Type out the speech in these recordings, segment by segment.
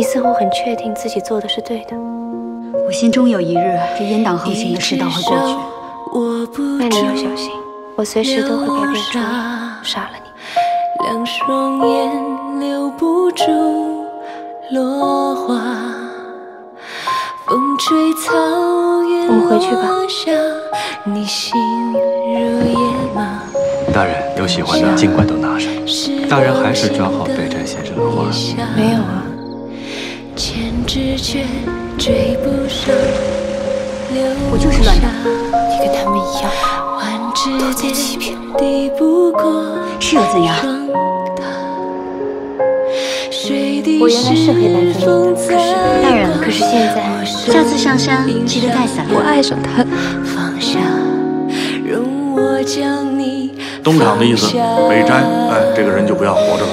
你似乎很确定自己做的是对的。我心中有一日，这阉党横行的世道会过去。那你要小心，我随时都会改变主意，杀了你。两双眼留不住落花，风吹草原我们回去吧。你心如野马。大人有喜欢的，尽管都拿上。大人还是抓好北斋先生的花。没有啊。我就是乱党，你跟他们一样，都在欺骗我。是又怎样？我原来是黑白分明的，可是大人，可是现在，下次上山记得带伞。我爱上他。东厂的意思，北斋，哎，这个人就不要活着了。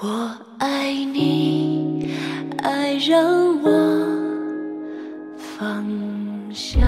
我爱你爱让我放下。